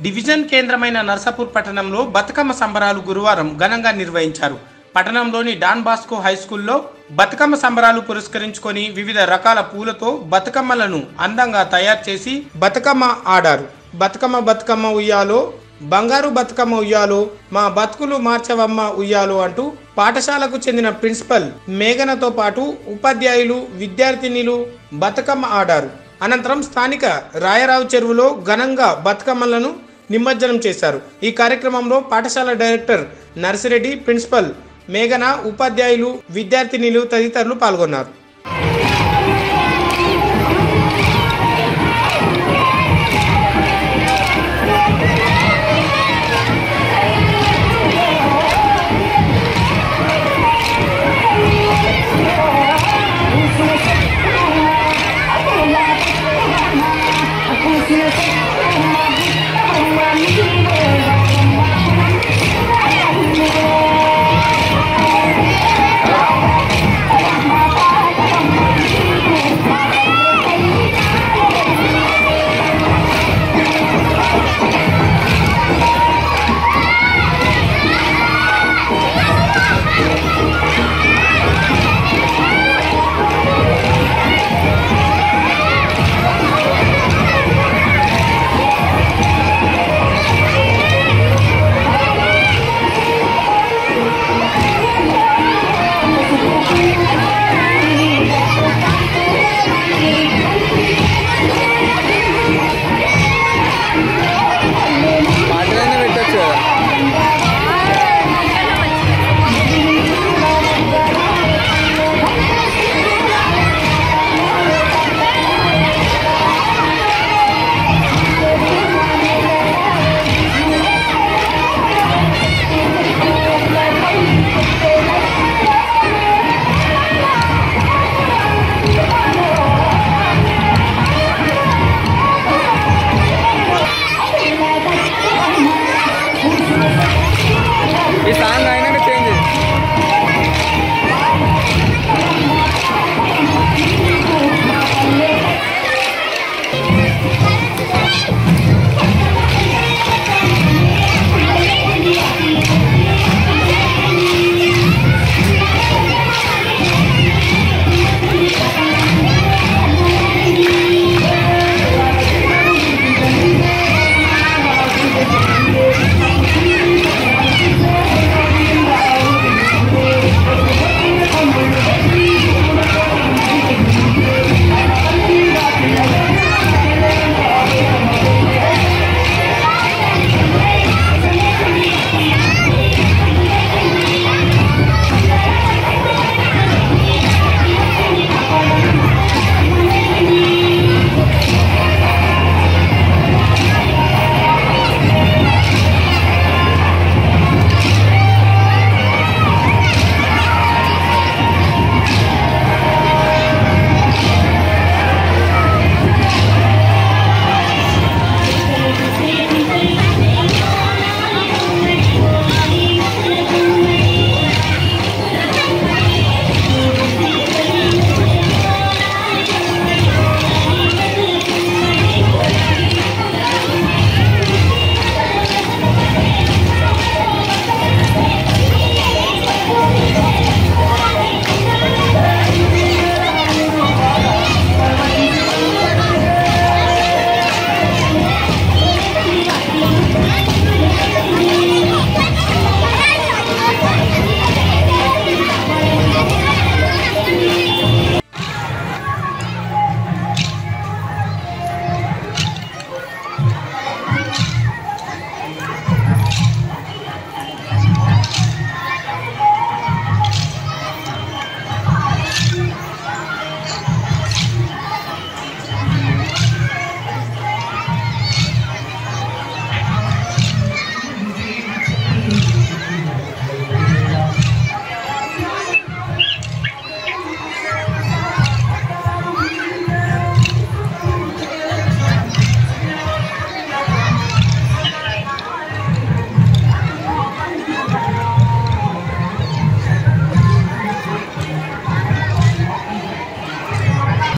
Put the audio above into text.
Division కేంద్రమైన నర్సాపూర్ పట్టణంలో బతుకమ్మ సంబరాలు గురువారం ఘనంగా నిర్వహించారు. పట్టణంలోని డాన్ బాస్కో హై స్కూల్లో బతుకమ్మ సంబరాలు పురస్కరించుకొని వివిధ రకాల పూలతో బతుకమ్మలను అందంగా తయారు చేసి బతుకమ్మ ఆడారు. బతుకమ్మ బతుకమ్మ ఉయ్యాలో బంగారు బతుకమ్మ ఉయ్యాలో మా బతుకులు మార్చవమ్మ ఉయ్యాలో అంటూ పాఠశాలకు చెందిన ప్రిన్సిపల్ మేఘనతో పాటు ఉపాధ్యాయులు విద్యార్థినిలు బతుకమ్మ ఆడారు. అనంతరం స్థానిక రాయరావు చెరువులో ఘనంగా బతుకమ్మలను నిమజ్జనం చేశారు. ఈ కార్యక్రమంలో పాఠశాల డైరెక్టర్ నర్సిరెడ్డి ప్రిన్సిపల్ మేఘన ఉపాధ్యాయులు విద్యార్థినిలు తదితరులు పాల్గొన్నారు. 第三个。